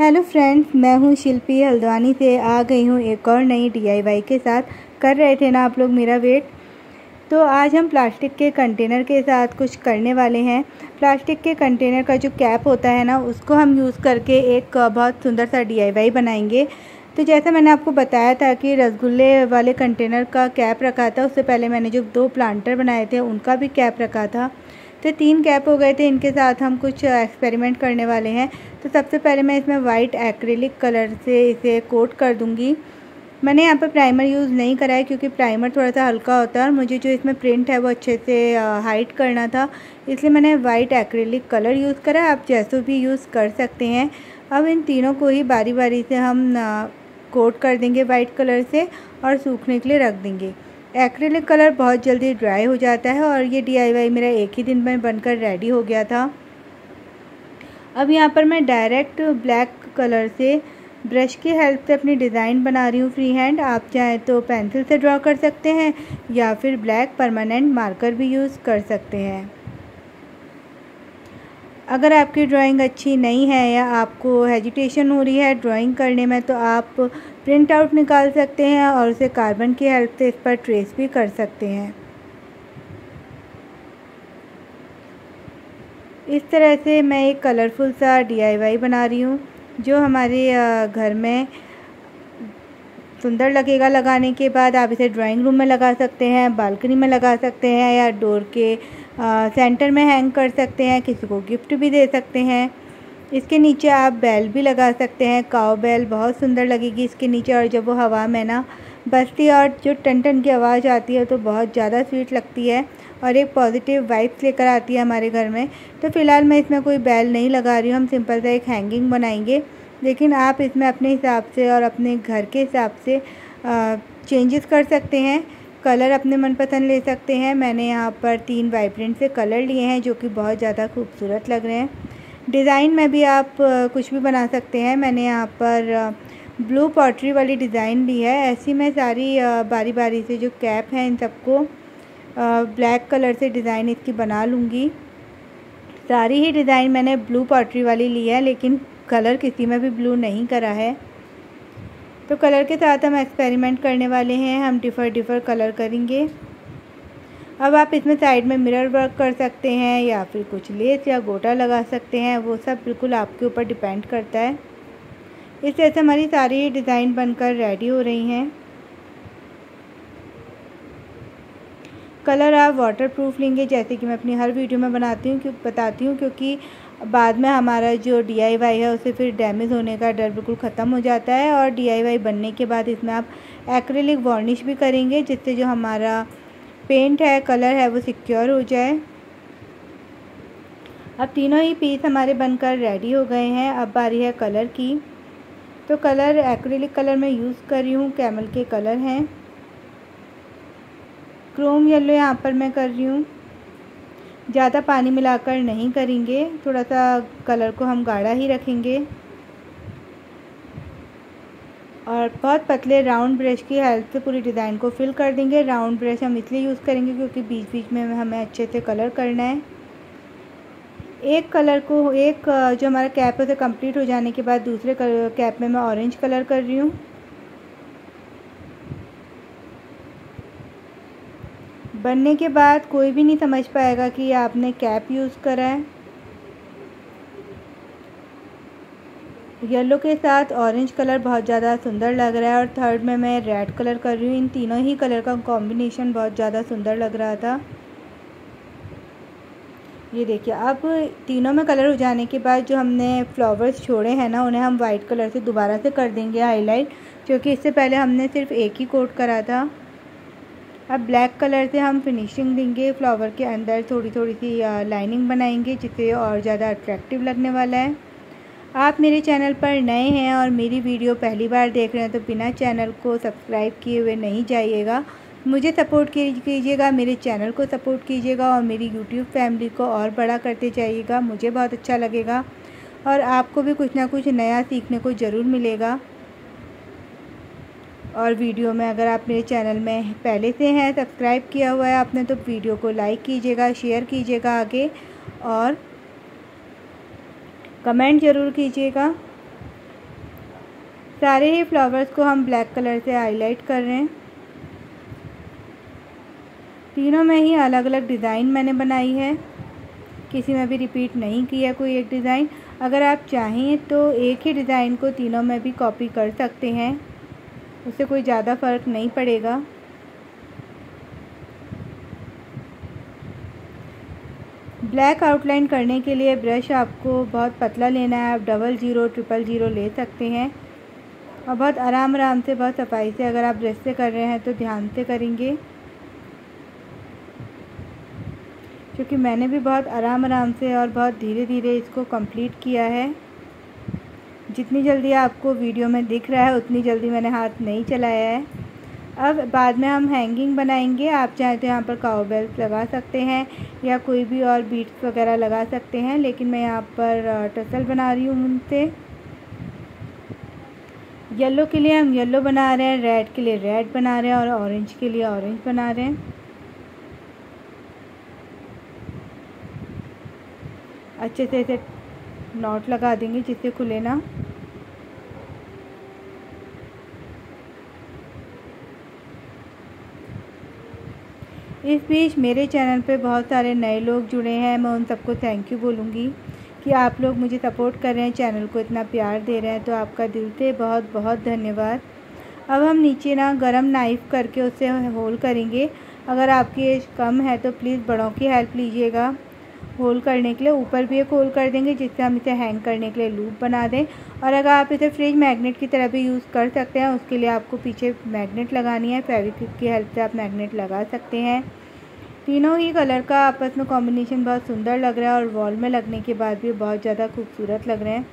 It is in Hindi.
हेलो फ्रेंड्स मैं हूँ शिल्पी हल्द्वानी से आ गई हूँ एक और नई डीआईवाई के साथ। कर रहे थे ना आप लोग मेरा वेट? तो आज हम प्लास्टिक के कंटेनर के साथ कुछ करने वाले हैं। प्लास्टिक के कंटेनर का जो कैप होता है ना, उसको हम यूज़ करके एक बहुत सुंदर सा डीआईवाई बनाएँगे। तो जैसा मैंने आपको बताया था कि रसगुल्ले वाले कंटेनर का कैप रखा था, उससे पहले मैंने जो दो प्लांटर बनाए थे, उनका भी कैप रखा था। तो तीन कैप हो गए थे, इनके साथ हम कुछ एक्सपेरिमेंट करने वाले हैं। तो सबसे पहले मैं इसमें वाइट एक्रेलिक कलर से इसे कोट कर दूँगी। मैंने यहाँ पर प्राइमर यूज़ नहीं करा है क्योंकि प्राइमर थोड़ा सा हल्का होता है और मुझे जो इसमें प्रिंट है वो अच्छे से हाइड करना था। इसलिए मैंने वाइट एक्रेलिक कलर यूज़ करा आप जैसो भी यूज़ कर सकते हैं। अब इन तीनों को ही बारी बारी से हम कोट कर देंगे वाइट कलर से और सूखने के लिए रख देंगे। एक्रेलिक कलर बहुत जल्दी ड्राई हो जाता है और ये डीआईवाई मेरा एक ही दिन में बनकर रेडी हो गया था। अब यहाँ पर मैं डायरेक्ट ब्लैक कलर से ब्रश की हेल्प से अपनी डिज़ाइन बना रही हूँ फ्री हैंड आप चाहें तो पेंसिल से ड्रॉ कर सकते हैं या फिर ब्लैक परमानेंट मार्कर भी यूज़ कर सकते हैं। अगर आपकी ड्राइंग अच्छी नहीं है या आपको हेजिटेशन हो रही है ड्राइंग करने में तो आप प्रिंट आउट निकाल सकते हैं और उसे कार्बन की हेल्प से इस पर ट्रेस भी कर सकते हैं। इस तरह से मैं एक कलरफुल सा डीआईवाई बना रही हूँ, जो हमारे घर में सुंदर लगेगा लगाने के बाद। आप इसे ड्राइंग रूम में लगा सकते हैं बालकनी में लगा सकते हैं या डोर के आ, सेंटर में हैंग कर सकते हैं किसी को गिफ्ट भी दे सकते हैं। इसके नीचे आप बेल भी लगा सकते हैं। काव बेल बहुत सुंदर लगेगी इसके नीचे और जब वो हवा में ना बसती और जो टन टन की आवाज़ आती है तो बहुत ज़्यादा स्वीट लगती है और एक पॉजिटिव वाइब्स लेकर आती है हमारे घर में। तो फ़िलहाल मैं इसमें कोई बेल नहीं लगा रही हूँ। हम सिंपल सा एक हैंगिंग बनाएँगे। लेकिन आप इसमें अपने हिसाब से और अपने घर के हिसाब से चेंजेस कर सकते हैं। कलर अपने मनपसंद ले सकते हैं। मैंने यहाँ पर तीन वाइब्रेंट से कलर लिए हैं, जो कि बहुत ज़्यादा खूबसूरत लग रहे हैं। डिज़ाइन में भी आप कुछ भी बना सकते हैं। मैंने यहाँ पर ब्लू पॉटरी वाली डिज़ाइन ली है। ऐसी मैं सारी बारी बारी से जो कैप हैं इन सबको ब्लैक कलर से डिज़ाइन इसकी बना लूँगी। सारी ही डिज़ाइन मैंने ब्लू पॉटरी वाली ली है, लेकिन कलर किसी में भी ब्लू नहीं करा है। तो कलर के साथ हम एक्सपेरिमेंट करने वाले हैं, हम डिफ़र डिफ़र कलर करेंगे। अब आप इसमें साइड में मिरर वर्क कर सकते हैं या फिर कुछ लेस या गोटा लगा सकते हैं, वो सब बिल्कुल आपके ऊपर डिपेंड करता है। इस तरह से हमारी सारी डिज़ाइन बनकर रेडी हो रही हैं। कलर आप वाटर प्रूफ लेंगे, जैसे कि मैं अपनी हर वीडियो में बनाती हूँ बताती हूँ, क्योंकि बाद में हमारा जो डीआईवाई है, उसे फिर डैमेज होने का डर बिल्कुल ख़त्म हो जाता है और डीआईवाई बनने के बाद इसमें आप एक्रेलिक वार्निश भी करेंगे, जिससे जो हमारा पेंट है कलर है, वो सिक्योर हो जाए। अब तीनों ही पीस हमारे बनकर रेडी हो गए हैं। अब बारी है कलर की। तो कलर एक्रेलिक कलर मैं यूज़ कर रही हूँ कैमल के कलर हैं। क्रोम येलो यहाँ पर मैं कर रही हूँ। ज़्यादा पानी मिलाकर नहीं करेंगे, थोड़ा सा कलर को हम गाढ़ा ही रखेंगे। और बहुत पतले राउंड ब्रश की हेल्प से पूरी डिज़ाइन को फिल कर देंगे। राउंड ब्रश हम इसलिए यूज़ करेंगे क्योंकि बीच बीच में हमें अच्छे से कलर करना है। एक कलर को, एक, जो हमारा कैप है, उसे कंप्लीट हो जाने के बाद दूसरे कैप में मैं ऑरेंज कलर कर रही हूँ। बनने के बाद कोई भी नहीं समझ पाएगा कि आपने कैप यूज़ करा है। येलो के साथ ऑरेंज कलर बहुत ज़्यादा सुंदर लग रहा है और थर्ड में मैं रेड कलर कर रही हूँ। इन तीनों ही कलर का कॉम्बिनेशन बहुत ज़्यादा सुंदर लग रहा था। ये देखिए, अब तीनों में कलर हो जाने के बाद जो हमने फ्लावर्स छोड़े हैं ना, उन्हें हम वाइट कलर से दोबारा से कर देंगे हाईलाइट क्योंकि इससे पहले हमने सिर्फ़ एक ही कोट करा था। अब ब्लैक कलर से हम फिनिशिंग देंगे फ्लावर के अंदर थोड़ी थोड़ी सी लाइनिंग बनाएँगे, जिससे और ज़्यादा अट्रैक्टिव लगने वाला है। आप मेरे चैनल पर नए हैं और मेरी वीडियो पहली बार देख रहे हैं तो बिना चैनल को सब्सक्राइब किए हुए नहीं जाइएगा। मुझे सपोर्ट कीजिएगा, मेरे चैनल को सपोर्ट कीजिएगा और मेरी यूट्यूब फैमिली को और बड़ा करते जाइएगा। मुझे बहुत अच्छा लगेगा और आपको भी कुछ ना कुछ नया सीखने को ज़रूर मिलेगा। और वीडियो में अगर आप मेरे चैनल में पहले से हैं, सब्सक्राइब किया हुआ है आपने तो वीडियो को लाइक कीजिएगा, शेयर कीजिएगा आगे और कमेंट ज़रूर कीजिएगा। सारे ही फ्लावर्स को हम ब्लैक कलर से हाईलाइट कर रहे हैं। तीनों में ही अलग अलग डिज़ाइन मैंने बनाई है। किसी में भी रिपीट नहीं किया कोई एक डिज़ाइन। अगर आप चाहें तो एक ही डिज़ाइन को तीनों में भी कॉपी कर सकते हैं। उससे कोई ज़्यादा फ़र्क नहीं पड़ेगा। ब्लैक आउटलाइन करने के लिए ब्रश आपको बहुत पतला लेना है। आप डबल ज़ीरो, ट्रिपल ज़ीरो ले सकते हैं। और बहुत आराम आराम से, बहुत सफ़ाई से अगर आप ब्रश से कर रहे हैं तो ध्यान से करेंगे। क्योंकि मैंने भी बहुत आराम आराम से और बहुत धीरे धीरे इसको कंप्लीट किया है। जितनी जल्दी आपको वीडियो में दिख रहा है, उतनी जल्दी मैंने हाथ नहीं चलाया है। अब बाद में हम हैंगिंग बनाएँगे। आप चाहें तो यहाँ पर काओ बेल्ट लगा सकते हैं या कोई भी और बीट्स वगैरह लगा सकते हैं, लेकिन मैं यहाँ पर टसल बना रही हूँ उनसे। येलो के लिए हम येलो बना रहे हैं रेड के लिए रेड बना रहे हैं और ऑरेंज के लिए ऑरेंज बना रहे हैं। अच्छे से इसे नॉट लगा देंगे जिससे खुले ना। इस बीच मेरे चैनल पे बहुत सारे नए लोग जुड़े हैं, मैं उन सबको थैंक यू बोलूँगी कि आप लोग मुझे सपोर्ट कर रहे हैं चैनल को इतना प्यार दे रहे हैं तो आपका दिल से बहुत बहुत धन्यवाद। अब हम नीचे ना गरम नाइफ़ करके उससे होल करेंगे। अगर आपकी एज कम है तो प्लीज़ बड़ों की हेल्प लीजिएगा। होल करने के लिए, ऊपर भी एक होल कर देंगे, जिससे हम इसे हैंग करने के लिए लूप बना दें। और अगर आप इसे फ्रिज मैग्नेट की तरह भी यूज़ कर सकते हैं, उसके लिए आपको पीछे मैग्नेट लगानी है फेविक्विक की हेल्प से आप मैग्नेट लगा सकते हैं। तीनों ही कलर का आपस में कॉम्बिनेशन बहुत सुंदर लग रहा है और वॉल में लगने के बाद भी बहुत ज़्यादा खूबसूरत लग रहे हैं।